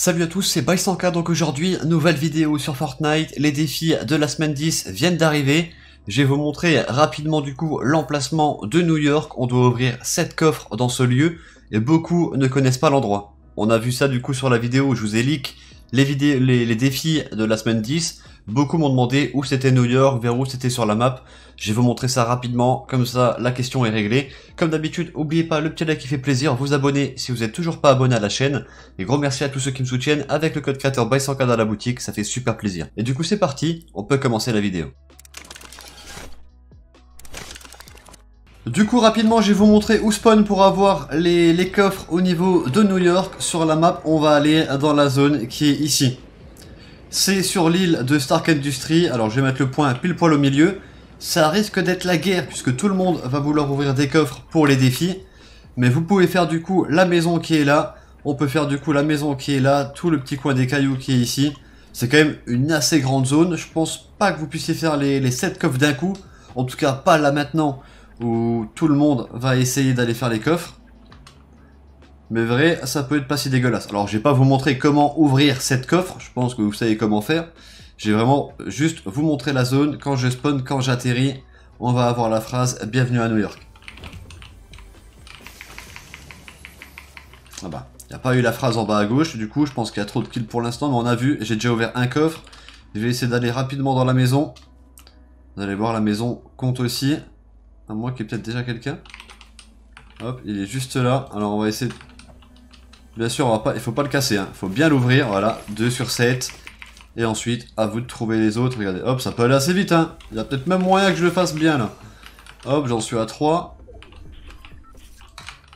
Salut à tous, c'est Bysanka, donc aujourd'hui, nouvelle vidéo sur Fortnite, les défis de la semaine 10 viennent d'arriver. Je vais vous montrer rapidement du coup l'emplacement de New York, on doit ouvrir 7 coffres dans ce lieu, et beaucoup ne connaissent pas l'endroit. On a vu ça du coup sur la vidéo où je vous ai leak les, défis de la semaine 10, beaucoup m'ont demandé où c'était New York, vers où c'était sur la map. Je vais vous montrer ça rapidement, comme ça la question est réglée. Comme d'habitude, n'oubliez pas le petit like qui fait plaisir, vous abonner si vous n'êtes toujours pas abonné à la chaîne. Et gros merci à tous ceux qui me soutiennent avec le code créateur by 100 dans la boutique, ça fait super plaisir. Et du coup c'est parti, on peut commencer la vidéo. Du coup, rapidement, je vais vous montrer où spawn pour avoir les, coffres au niveau de New York. Sur la map, on va aller dans la zone qui est ici. C'est sur l'île de Stark Industries. Alors, je vais mettre le point pile poil au milieu. Ça risque d'être la guerre puisque tout le monde va vouloir ouvrir des coffres pour les défis. Mais vous pouvez faire du coup la maison qui est là. On peut faire du coup la maison qui est là, tout le petit coin des cailloux qui est ici. C'est quand même une assez grande zone. Je pense pas que vous puissiez faire les, les 7 coffres d'un coup. En tout cas, pas là maintenant où tout le monde va essayer d'aller faire les coffres. Mais vrai, ça peut être pas si dégueulasse. Alors, je vais pas vous montrer comment ouvrir cette coffre, je pense que vous savez comment faire. J'ai vraiment juste vous montrer la zone, quand je spawn, quand j'atterris, on va avoir la phrase « Bienvenue à New York ». Ah bah, il n'y a pas eu la phrase en bas à gauche, du coup, je pense qu'il y a trop de kills pour l'instant, mais on a vu, j'ai déjà ouvert un coffre. Je vais essayer d'aller rapidement dans la maison. Vous allez voir, la maison compte aussi. À moins qu'il y ait peut-être déjà quelqu'un. Hop, il est juste là. Alors on va essayer... Bien sûr, on va pas... il faut pas le casser. Hein. Il faut bien l'ouvrir. Voilà, 2 sur 7. Et ensuite, à vous de trouver les autres. Regardez, hop, ça peut aller assez vite. Hein. Il y a peut-être même moyen que je le fasse bien là. Hop, j'en suis à 3.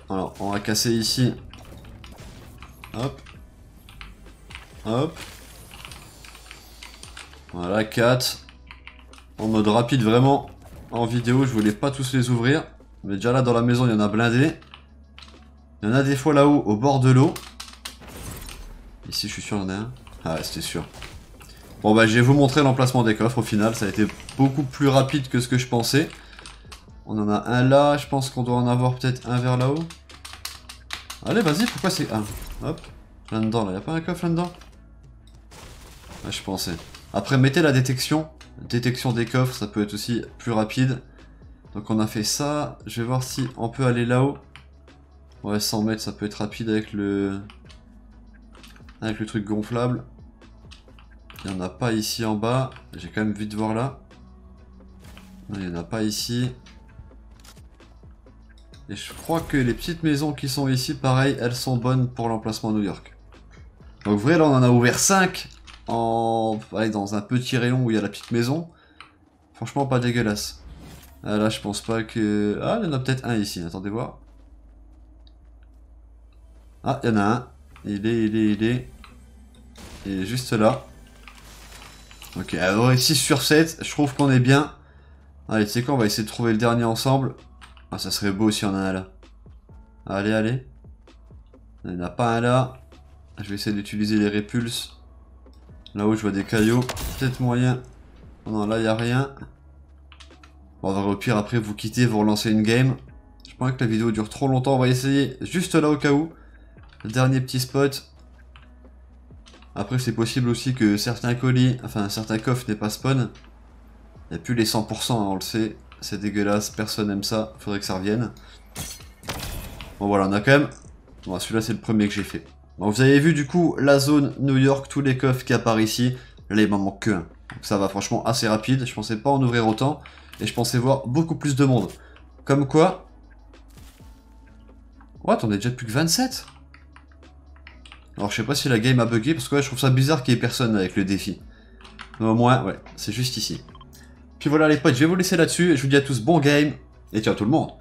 Alors, on va casser ici. Hop. Hop. Voilà, 4. En mode rapide, vraiment en vidéo, je voulais pas tous les ouvrir. Mais déjà là dans la maison, il y en a blindé. Il y en a des fois là-haut, au bord de l'eau. Ici, je suis sûr, il y en a un. Ah, c'était sûr. Bon, bah, je vais vous montrer l'emplacement des coffres au final. Ça a été beaucoup plus rapide que ce que je pensais. On en a un là. Je pense qu'on doit en avoir peut-être un vers là-haut. Allez, vas-y, pourquoi c'est un? Hop. Là-dedans, là. Y a pas un coffre là-dedans? Ouais, je pensais. Après, mettez la détection. Détection des coffres, ça peut être aussi plus rapide. Donc on a fait ça. Je vais voir si on peut aller là-haut. Ouais, 100 mètres, ça peut être rapide avec le... Avec le truc gonflable. Il n'y en a pas ici en bas. J'ai quand même vite voir là. Il n'y en a pas ici. Et je crois que les petites maisons qui sont ici, pareil, elles sont bonnes pour l'emplacement New York. Donc vrai, là on en a ouvert 5 en... dans un petit rayon où il y a la petite maison. Franchement, pas dégueulasse. Ah, là, je pense pas que... Ah, il y en a peut-être un ici, attendez voir. Ah, il y en a un. Il est, il est, il est... Il est juste là. Ok, alors 6 sur 7, je trouve qu'on est bien. Allez, tu sais quoi, on va essayer de trouver le dernier ensemble. Ah, ça serait beau si on en a un là. Allez, allez. Il n'y en a pas un là. Je vais essayer d'utiliser les répulses. Là-haut, je vois des cailloux. Peut-être moyen. non, là, il a rien. on va au pire, après, vous quitter, vous relancer une game. Je pense que la vidéo dure trop longtemps. On va essayer juste là au cas où. Dernier petit spot. Après, c'est possible aussi que certains colis, enfin, certains coffres n'aient pas spawn. Il n'y a plus les 100%, hein, on le sait. C'est dégueulasse, personne n'aime ça. Faudrait que ça revienne. Bon, voilà, on a quand même... Bon, celui-là, c'est le premier que j'ai fait vous avez vu du coup la zone New York, tous les coffres qui apparaissent ici. Là il m'en manque que un. Donc ça va franchement assez rapide. Je pensais pas en ouvrir autant. Et je pensais voir beaucoup plus de monde. Comme quoi... What On est déjà plus que 27 Alors je sais pas si la game a bugué parce que je trouve ça bizarre qu'il y ait personne avec le défi. Mais au moins, ouais, c'est juste ici. Puis voilà les potes, je vais vous laisser là-dessus. Je vous dis à tous bon game. Et tiens tout le monde